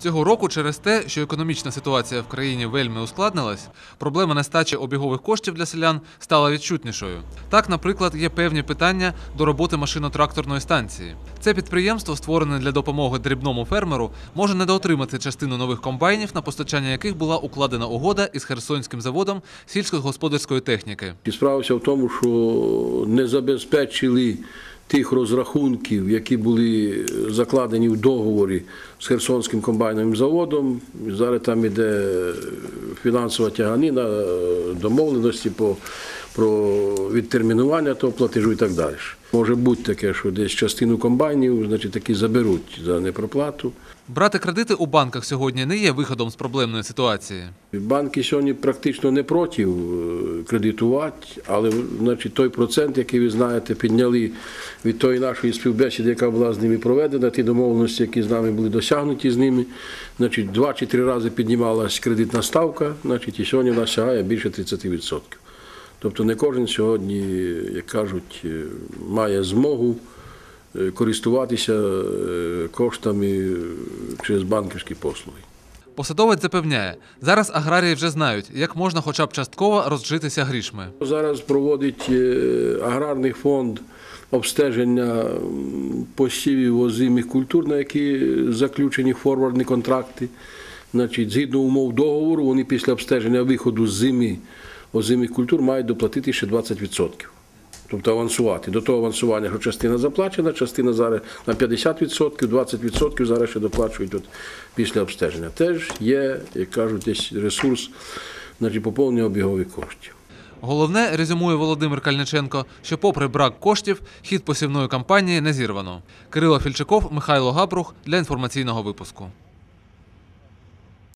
Цього року через те, що економічна ситуація в країні вельми ускладнилась, проблема нестачі обігових коштів для селян стала відчутнішою. Так, наприклад, є певні питання до роботи машино-тракторної станції. Це підприємство, створене для допомоги дрібному фермеру, може недоотримати частину нових комбайнів, на постачання яких була укладена угода із Херсонським заводом сільськогосподарської техніки. І справа в тому, що не забезпечили тих розрахунків, які були закладені в договорі з Херсонським комбайновим заводом. Зараз там іде фінансова тяганина, е, домовленості по, про відтермінування того платежу і так далі. Може бути таке, що десь частину комбайнів значить, таки заберуть за непроплату. Брати кредити у банках сьогодні не є виходом з проблемної ситуації. Банки сьогодні практично не проти е, кредитувати, але значить, той процент, який ви знаєте, підняли від тої нашої співбесіди, яка була з ними проведена, ті домовленості, які з нами були досягнуті з ними, значить, два чи три рази піднімалась кредитна ставка, значить, і сьогодні вона сягає більше 30%. Тобто не кожен сьогодні, як кажуть, е, має змогу е, користуватися е, коштами через банківські послуги. Посадовець запевняє, зараз аграрії вже знають, як можна хоча б частково розжитися грішми. Зараз проводить аграрний фонд обстеження посівів озимих культур, на які заключені форвардні контракти. Значить, згідно умов договору, вони після обстеження виходу з зими озимих культур мають доплатити ще 20%. Тобто авансувати. До того авансування, що частина заплачена, частина зараз на 50%, 20% зараз ще доплачують от після обстеження. Теж є, як кажуть, десь ресурс значить, поповнення обігових коштів. Головне, резюмує Володимир Кальниченко, що попри брак коштів, хід посівної кампанії не зірвано. Кирило Фільчаков, Михайло Габрух для інформаційного випуску.